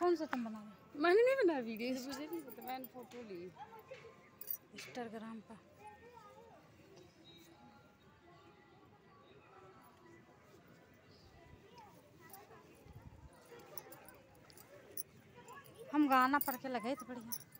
कौन सा तुम बनाया मैंने नहीं बनाया वीडियो मुझे नहीं पता मैंने फ़ोटो ली। इंस्टाग्राम पर हम गाना पढ़ के लगे तो बढ़िया।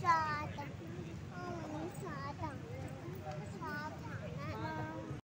sa